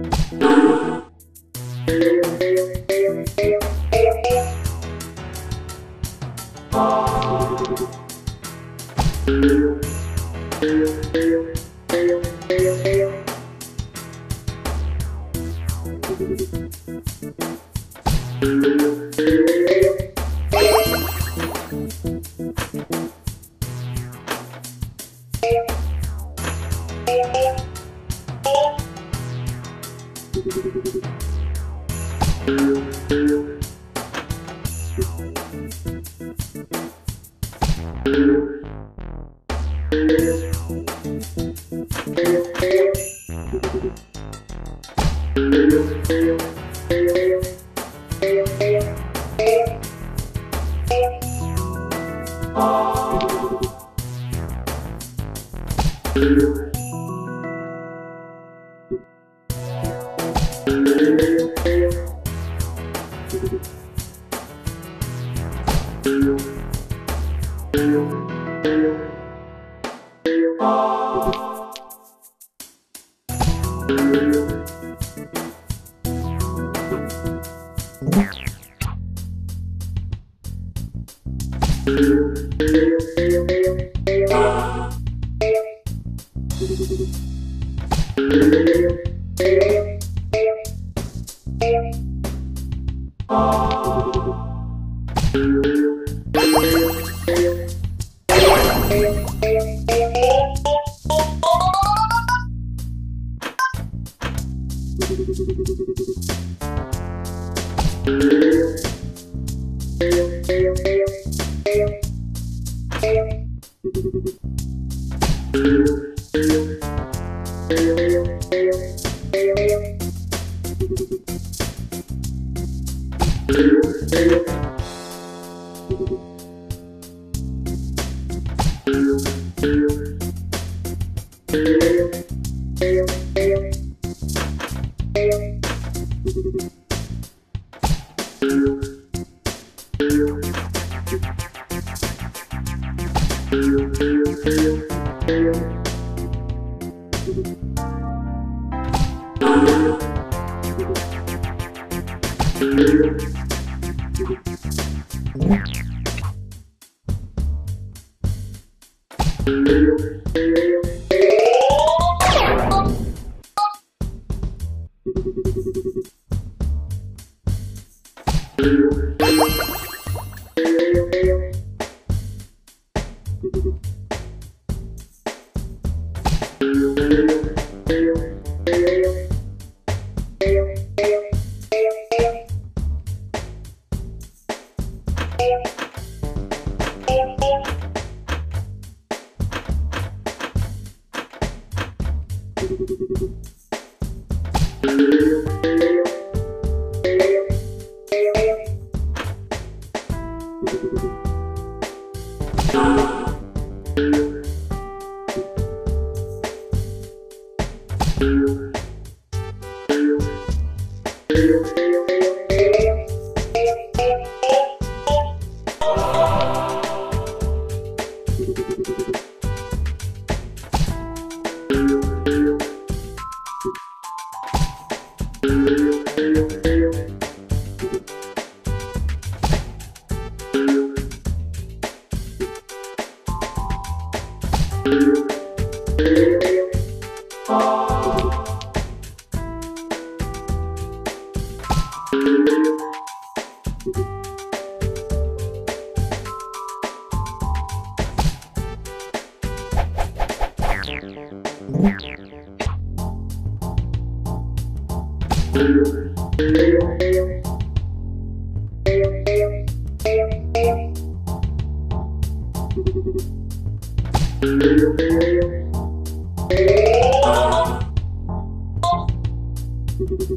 Oh! Yeah. で。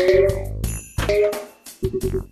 Thank you.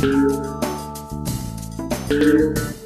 Thank you.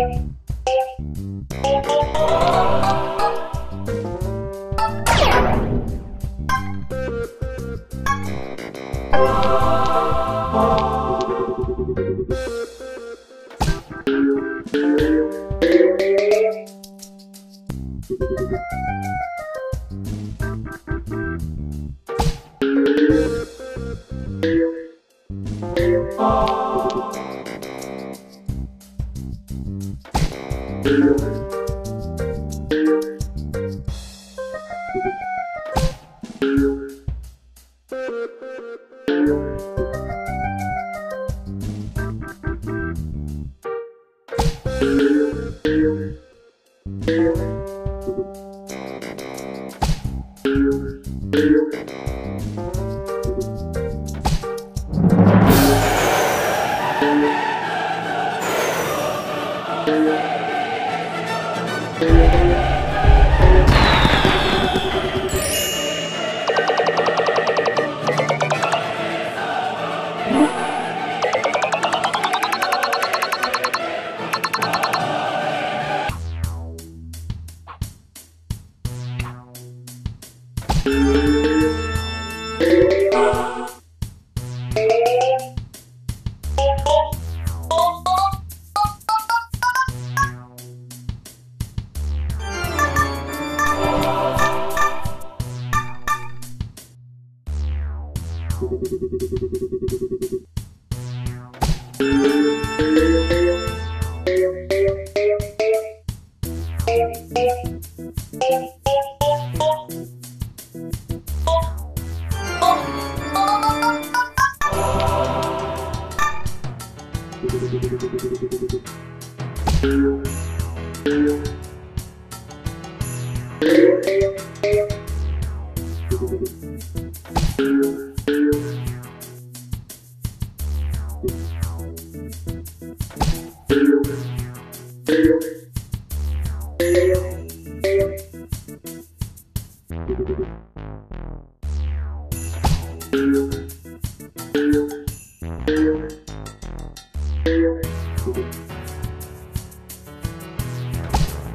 Bye. thank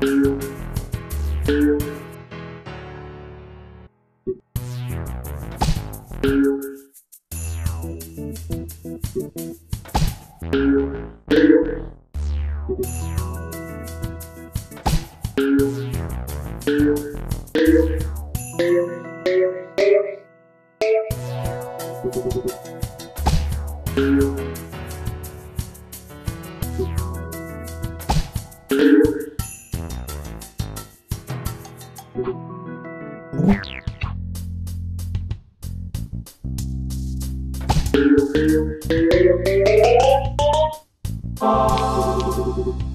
Música Oh.